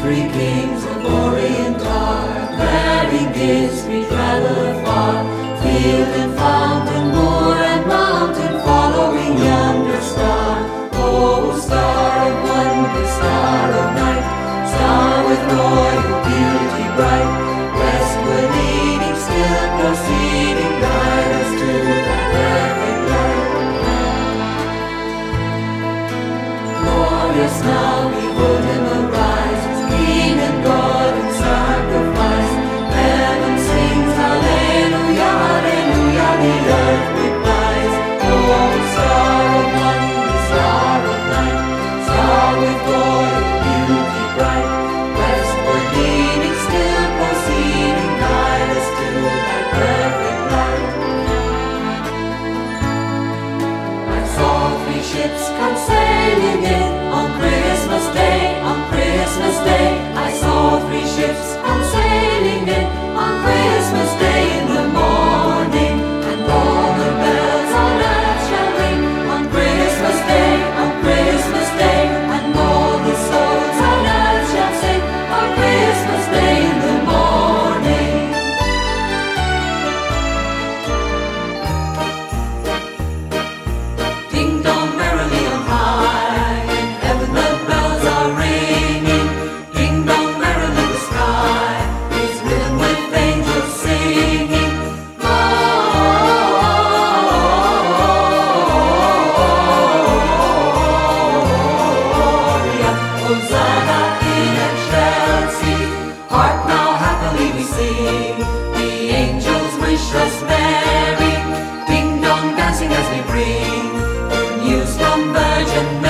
three kings of Orient are. bearing gifts. We travel far, field and fountain, moor and mountain, following yonder star. Oh, star of wonder, star of night, star with royal beauty bright, westward leading still proceeds. Ships come sailing Jannah.